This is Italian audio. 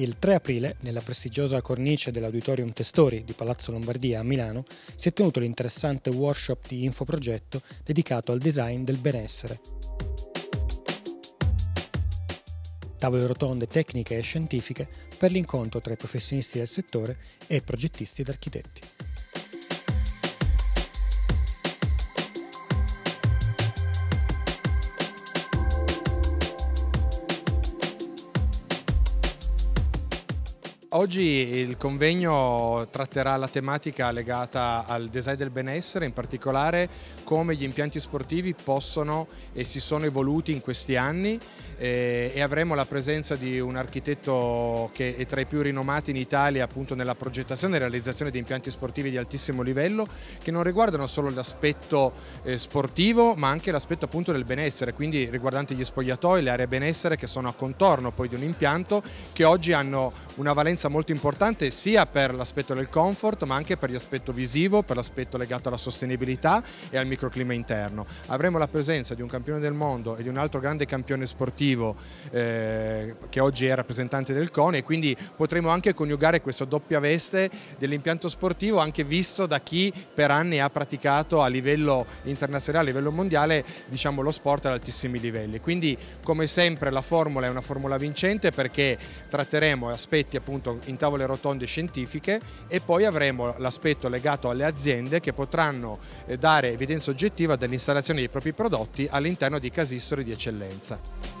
Il 3 aprile, nella prestigiosa cornice dell'Auditorium Testori di Palazzo Lombardia a Milano, si è tenuto l'interessante workshop di infoprogetto dedicato al design del benessere. Tavole rotonde tecniche e scientifiche per l'incontro tra i professionisti del settore e progettisti ed architetti. Oggi il convegno tratterà la tematica legata al design del benessere, in particolare come gli impianti sportivi possono e si sono evoluti in questi anni eh, e avremo la presenza di un architetto che è tra i più rinomati in Italia appunto nella progettazione e realizzazione di impianti sportivi di altissimo livello che non riguardano solo l'aspetto eh, sportivo ma anche l'aspetto appunto del benessere, quindi riguardanti gli spogliatoi, le aree benessere che sono a contorno poi di un impianto che oggi hanno una valenza differenza molto importante sia per l'aspetto del comfort ma anche per l'aspetto visivo, per l'aspetto legato alla sostenibilità e al microclima interno. Avremo la presenza di un campione del mondo e di un altro grande campione sportivo eh, che oggi è rappresentante del CONE e quindi potremo anche coniugare questa doppia veste dell'impianto sportivo anche visto da chi per anni ha praticato a livello internazionale, a livello mondiale diciamo, lo sport ad altissimi livelli. Quindi come sempre la formula è una formula vincente perché tratteremo aspetti appunto appunto in tavole rotonde scientifiche e poi avremo l'aspetto legato alle aziende che potranno eh, dare evidenza oggettiva dell'installazione dei propri prodotti all'interno di casistori di eccellenza.